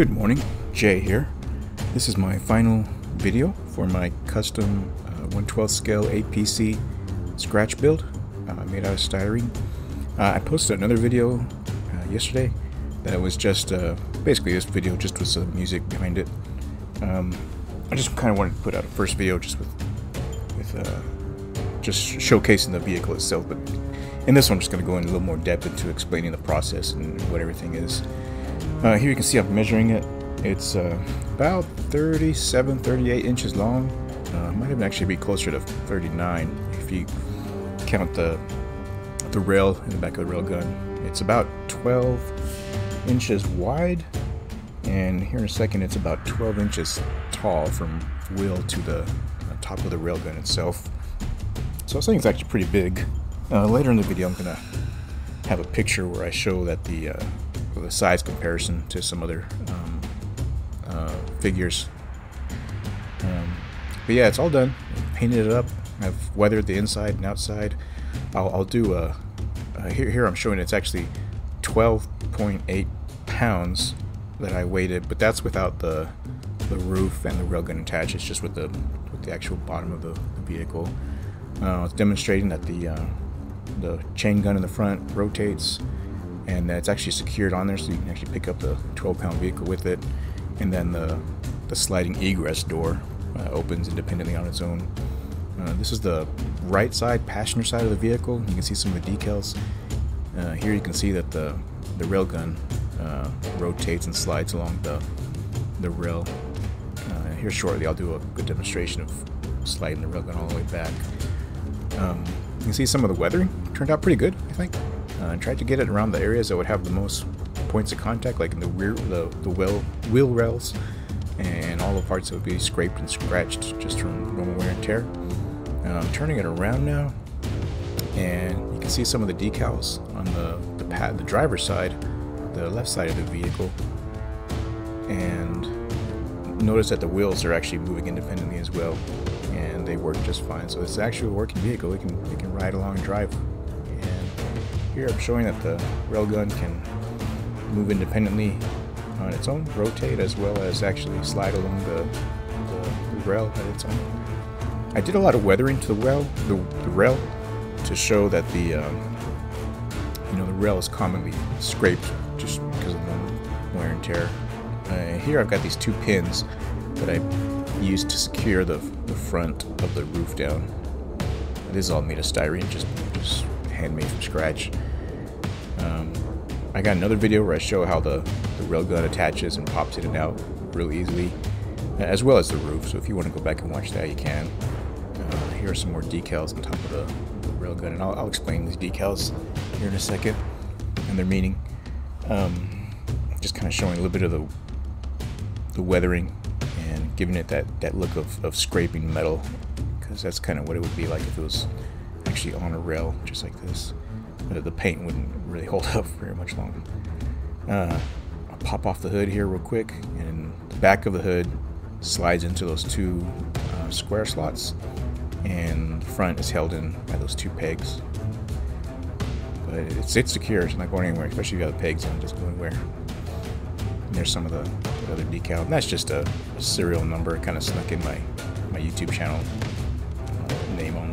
Good morning, Jay here. This is my final video for my custom uh, 112 scale APC scratch build uh, made out of styrene. Uh, I posted another video uh, yesterday that was just uh, basically this video just with some music behind it. Um, I just kind of wanted to put out a first video just with with uh, just showcasing the vehicle itself, but in this one I'm just going to go in a little more depth into explaining the process and what everything is. Uh, here you can see I'm measuring it. It's uh, about 37, 38 inches long. Uh, might even actually be closer to 39 if you count the the rail in the back of the rail gun. It's about 12 inches wide, and here in a second it's about 12 inches tall from wheel to the top of the rail gun itself. So I think it's actually pretty big. Uh, later in the video I'm gonna have a picture where I show that the uh, the size comparison to some other um, uh, figures. Um, but yeah, it's all done. Painted it up. I've weathered the inside and outside. I'll, I'll do a, a, here. Here I'm showing it's actually 12.8 pounds that I weighted, but that's without the the roof and the railgun attached. It's just with the with the actual bottom of the, the vehicle. Uh, it's demonstrating that the uh, the chain gun in the front rotates and it's actually secured on there so you can actually pick up the 12 pound vehicle with it and then the, the sliding egress door uh, opens independently on its own. Uh, this is the right side passenger side of the vehicle. You can see some of the decals. Uh, here you can see that the, the rail gun uh, rotates and slides along the, the rail. Uh, here shortly I'll do a good demonstration of sliding the rail gun all the way back. Um, you can see some of the weathering turned out pretty good, I think. Uh, tried to get it around the areas that would have the most points of contact, like in the rear, the, the wheel, wheel rails, and all the parts that would be scraped and scratched just from normal wear and tear. I'm turning it around now, and you can see some of the decals on the the, pad, the driver's side, the left side of the vehicle, and notice that the wheels are actually moving independently as well, and they work just fine. So it's actually a working vehicle. It can it can ride along and drive here I'm showing that the railgun can move independently on its own, rotate as well as actually slide along the, the, rail at its own. I did a lot of weathering to the rail, the, the rail, to show that the um, you know the rail is commonly scraped just because of the wear and tear. Uh, here I've got these two pins that I used to secure the, the front of the roof down. This is all made of styrene, just, just handmade from scratch. Um, I got another video where I show how the, the railgun attaches and pops in and out real easily, as well as the roof. So if you want to go back and watch that, you can. Uh, here are some more decals on top of the, the railgun, and I'll, I'll, explain these decals here in a second and their meaning. Um, just kind of showing a little bit of the the weathering and giving it that, that look of, of scraping metal because that's kind of what it would be like if it was actually on a rail just like this. The, the paint wouldn't really hold up very much longer. Uh, I'll pop off the hood here real quick and the back of the hood slides into those two uh, square slots and the front is held in by those two pegs. But it's, it's secure, it's not going anywhere, especially if you have the pegs in, it doesn't go anywhere. And there's some of the, the other decal. And that's just a, a serial number kind of snuck in my, my YouTube channel uh, name on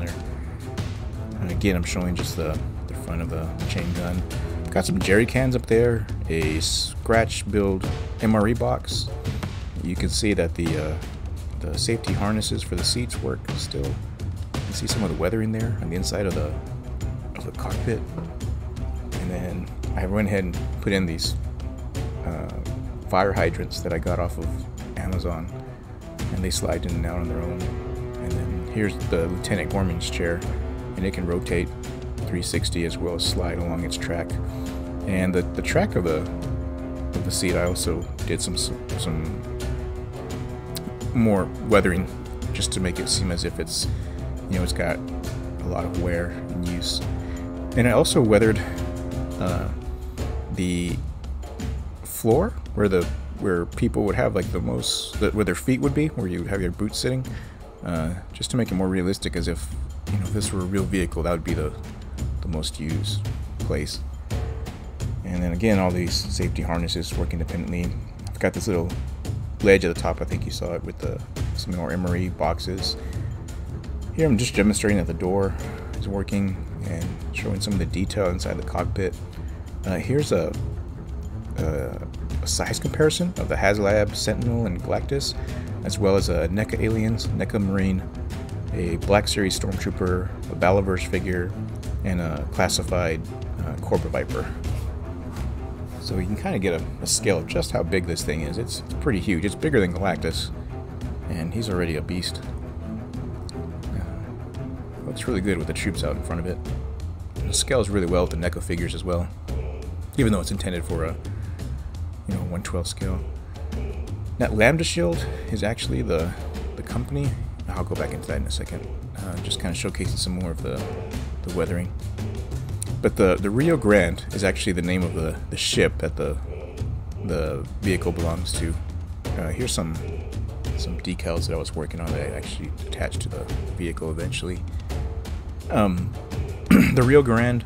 again, I'm showing just the, the front of the chain gun. Got some jerry cans up there, a scratch build MRE box. You can see that the uh, the safety harnesses for the seats work still. You can see some of the weathering there on the inside of the of the cockpit. And then I went ahead and put in these uh, fire hydrants that I got off of Amazon, and they slide in and out on their own. And then here's the Lieutenant Gorman's chair and it can rotate 360 as well as slide along its track. And the, the track of the of the seat, I also did some some more weathering just to make it seem as if it's you know it's got a lot of wear and use. And I also weathered uh, the floor where the where people would have like the most where their feet would be, where you would have your boots sitting, uh, just to make it more realistic, as if you know, if this were a real vehicle, that would be the, the most used place. And then again, all these safety harnesses work independently. I've got this little ledge at the top. I think you saw it with the some more MRE boxes. Here I'm just demonstrating that the door is working and showing some of the detail inside the cockpit. Uh, here's a, a, a, size comparison of the HasLab Sentinel and Galactus, as well as a NECA Aliens, NECA Marine, a Black Series Stormtrooper, a Valaverse figure, and a classified uh, Viper. So you can kind of get a, a, scale of just how big this thing is. It's, it's, pretty huge. It's bigger than Galactus, and he's already a beast. Uh, looks really good with the troops out in front of it. It scales really well with the NECA figures as well, even though it's intended for a you know 112 scale. That Lambda shield is actually the the company. I'll go back into that in a second. Uh, just kind of showcasing some more of the the weathering. But the, the Rio Grande is actually the name of the, the ship that the the vehicle belongs to. Uh, here's some some decals that I was working on that I actually attached to the vehicle eventually. Um, the Rio Grande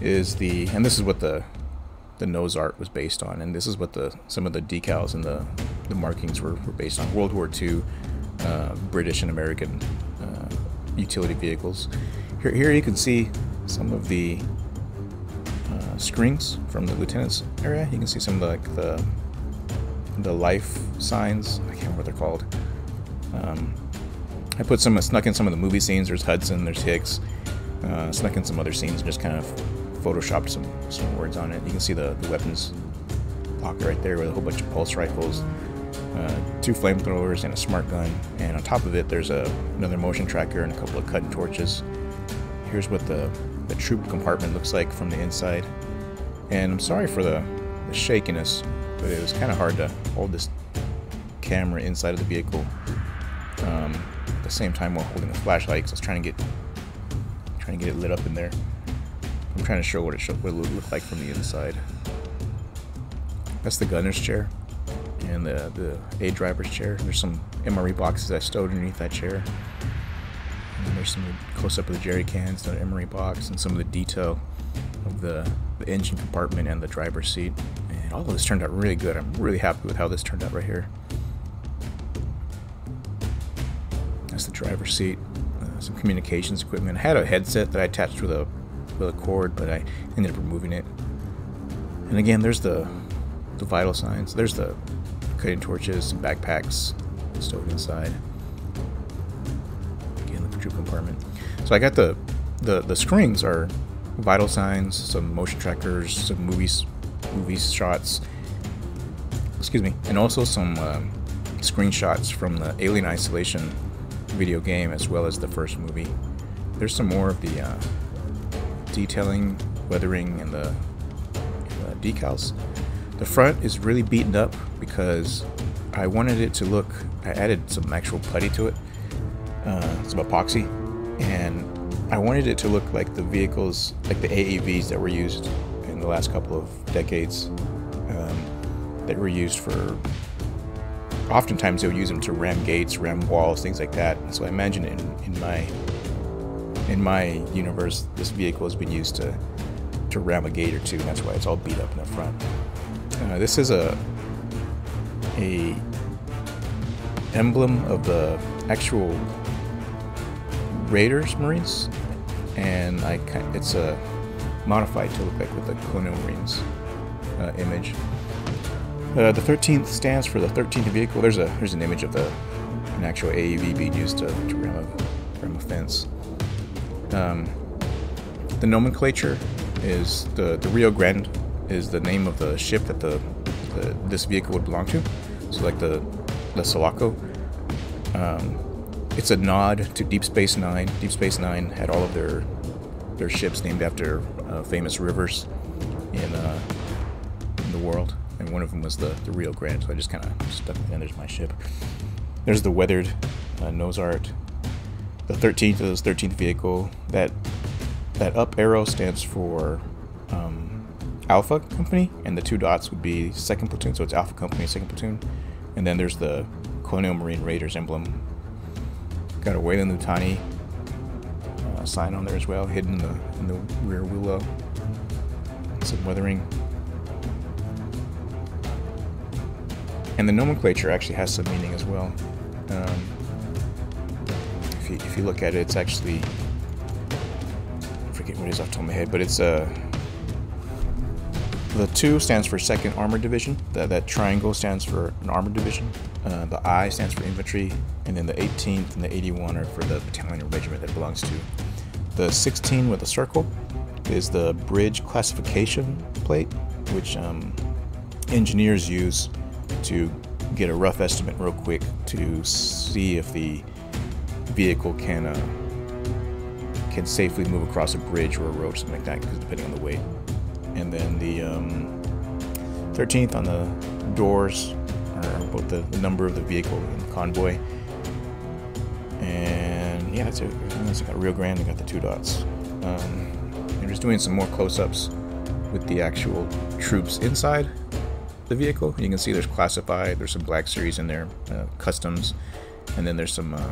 is the, and this is what the the nose art was based on, and this is what the some of the decals and the the markings were, were based on. World War II uh, British and American uh, utility vehicles. Here, here you can see some of the uh, screens from the lieutenant's area. You can see some of the, like the the life signs. I can't remember what they're called. Um, I put some, I snuck in some of the movie scenes. There's Hudson, there's Hicks. Uh, snuck in some other scenes and just kind of photoshopped some some words on it. You can see the, the weapons locker right there with a whole bunch of pulse rifles, uh, two flamethrowers, and a smart gun. And on top of it, there's a another motion tracker and a couple of cutting torches. Here's what the, the troop compartment looks like from the inside. And I'm sorry for the, the shakiness, but it was kind of hard to hold this camera inside of the vehicle um, at the same time while holding the flashlight because I was trying to get trying to get it lit up in there. I'm trying to show what it, show, what it would look like from the inside. That's the gunner's chair and the, the A driver's chair. There's some MRE boxes I stowed underneath that chair. And there's some close up of the jerry cans, the MRE box, and some of the detail of the, the engine compartment and the driver's seat. And all of this turned out really good. I'm really happy with how this turned out right here. That's the driver's seat. Uh, some communications equipment. I had a headset that I attached with a with a cord, but I ended up removing it. And again, there's the the vital signs. There's the cutting torches, some backpacks stowed inside Again, the troop compartment. So I got the the the screens are vital signs, some motion trackers, some movies, movies shots. Excuse me, and also some um, screenshots from the Alien Isolation video game as well as the first movie. There's some more of the uh, detailing, weathering, and the uh, decals. The front is really beaten up because I wanted it to look. I added some actual putty to it uh, some epoxy, and I wanted it to look like the vehicles, like the AAVs that were used in the last couple of decades, um, that were used for. Oftentimes, they would use them to ram gates, ram walls, things like that. And so I imagine in, in my in my universe, this vehicle has been used to to ram a gate or two, and that's why it's all beat up in the front. Uh, this is a a emblem of the actual Raiders Marines, and I it's a modified to look like with the Colonial Marines uh, image. Uh, the 13th stands for the 13th vehicle. There's a there's an image of the an actual AEV being used to, to ram, a, ram a fence. Um, the nomenclature is the the Rio Grande is the name of the ship that the, the this vehicle would belong to. So like the the Sulaco. Um, it's a nod to Deep Space Nine. Deep Space Nine had all of their their ships named after uh, famous rivers in, uh, in the world, and one of them was the, the Rio Grande. So I just kind of stuck it in. There's my ship. There's the weathered uh, nose art. The 13th is 13th vehicle. That that up arrow stands for Alpha Company, and the two dots would be second platoon. So it's Alpha Company, second platoon, and then there's the Colonial Marine Raiders emblem Got a Weyland-Yutani uh, sign on there as well, hidden in the, in the rear wheel Some weathering. And the nomenclature actually has some meaning as well. Um, if, you, if you look at it, it's actually I forget what it is off the top of my head, but it's a uh, the 2 stands for 2nd Armored Division. That, that triangle stands for an Armored Division. Uh, the I stands for Infantry. And then the 18th and the 81 are for the battalion or regiment that belongs to. The 16 with a circle is the bridge classification plate, which um, engineers use to get a rough estimate real quick to see if the vehicle can uh, can safely move across a bridge or a road, something like that, because depending on the weight and then the um, 13th on the doors are both the, the, number of the vehicle and the convoy. And yeah, that's it. Everything got Rio Grande. I got the two dots. Um, I'm just doing some more close-ups with the actual troops inside the vehicle. You can see there's classified. There's some Black Series in there, uh, customs, and then there's some uh,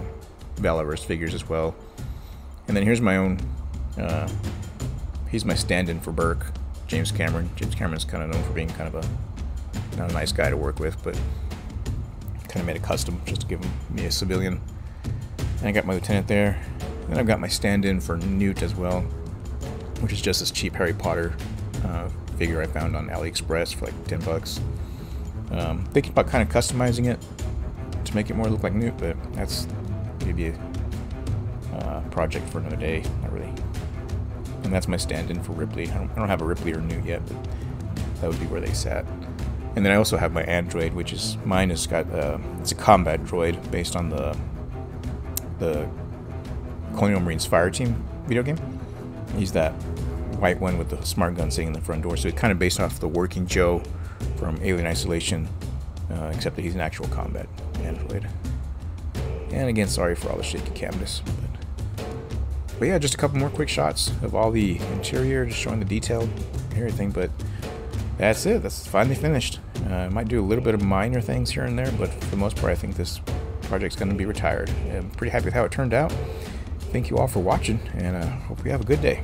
Valaverse figures as well. And then here's my own. Uh, he's my stand-in for Burke. James Cameron. James Cameron's kind of known for being kind of a not a nice guy to work with, but kind of made a custom just to give him, me a civilian. And I got my lieutenant there. And I've got my stand-in for Newt as well, which is just this cheap Harry Potter uh, figure I found on AliExpress for like 10 bucks. Um, thinking about kind of customizing it to make it more look like Newt, but that's maybe a uh, project for another day. Not really and that's my stand-in for Ripley. I don't, I don't have a Ripley or Newt yet, but that would be where they sat. And then I also have my android, which is mine has got uh, it's a combat droid based on the the Colonial Marines Fire Team video game. He's that white one with the smart gun sitting in the front door. So it's kind of based off the Working Joe from Alien Isolation, uh, except that he's an actual combat android. And again, sorry for all the shaky canvas. But yeah, just a couple more quick shots of all the interior, just showing the detail everything. But that's it. That's finally finished. Uh, I might do a little bit of minor things here and there, but for the most part, I think this project's going to be retired. I'm pretty happy with how it turned out. Thank you all for watching, and I uh, hope you have a good day.